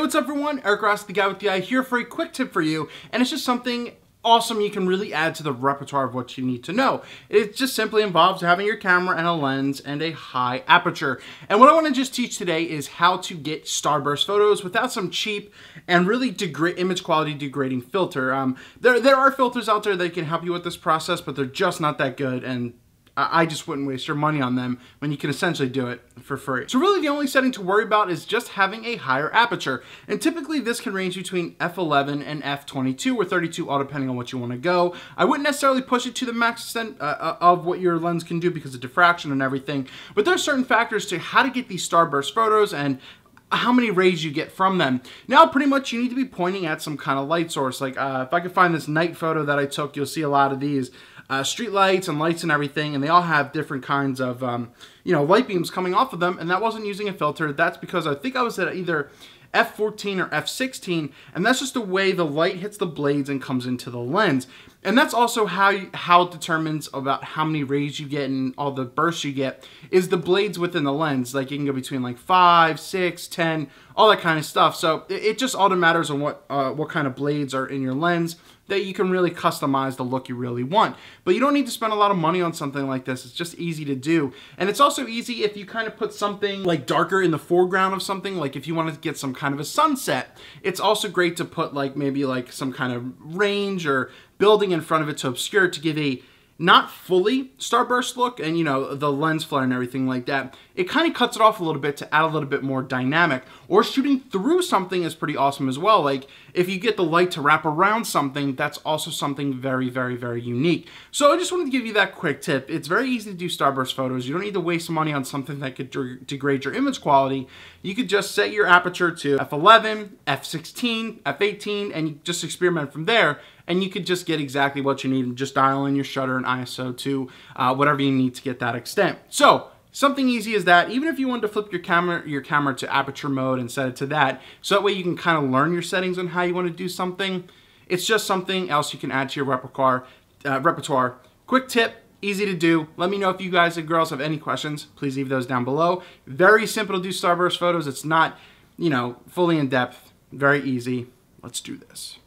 Hey, what's up everyone? Eric Rossi, the guy with the eye here for a quick tip for you, and it's just something awesome you can really add to the repertoire of what you need to know. It just simply involves having your camera and a lens and a high aperture. And what I want to just teach today is how to get starburst photos without some cheap and really image quality degrading filter. Um, there, there are filters out there that can help you with this process, but they're just not that good and I just wouldn't waste your money on them when you can essentially do it for free. So really the only setting to worry about is just having a higher aperture. And typically this can range between f11 and f22 or 32 all depending on what you want to go. I wouldn't necessarily push it to the max extent uh, uh, of what your lens can do because of diffraction and everything. But there's certain factors to how to get these starburst photos and how many rays you get from them. Now, pretty much you need to be pointing at some kind of light source. Like uh, if I could find this night photo that I took, you'll see a lot of these uh, street lights and lights and everything, and they all have different kinds of, um, you know, light beams coming off of them, and that wasn't using a filter. That's because I think I was at either f14 or f16 and that's just the way the light hits the blades and comes into the lens and that's also how you, how it determines about how many rays you get and all the bursts you get is the blades within the lens like you can go between like 5 6 10 all that kind of stuff so it, it just all matters on what uh, what kind of blades are in your lens that you can really customize the look you really want. But you don't need to spend a lot of money on something like this. It's just easy to do. And it's also easy if you kind of put something like darker in the foreground of something, like if you wanted to get some kind of a sunset, it's also great to put like maybe like some kind of range or building in front of it to obscure to give a not fully starburst look and you know the lens flare and everything like that it kind of cuts it off a little bit to add a little bit more dynamic. Or shooting through something is pretty awesome as well. Like if you get the light to wrap around something that's also something very very very unique. So i just wanted to give you that quick tip. It's very easy to do starburst photos. You don't need to waste money on something that could de degrade your image quality. You could just set your aperture to f11 f16 f18 and just experiment from there and you could just get exactly what you need and just dial in your shutter and ISO to uh, whatever you need to get that extent. So something easy as that, even if you wanted to flip your camera, your camera to aperture mode and set it to that, so that way you can kind of learn your settings on how you want to do something. It's just something else you can add to your repertoire. Uh, repertoire. Quick tip, easy to do. Let me know if you guys and girls have any questions. Please leave those down below. Very simple to do starburst photos. It's not, you know, fully in depth. Very easy. Let's do this.